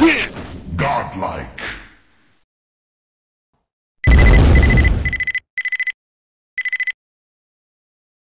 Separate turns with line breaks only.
win! Godlike.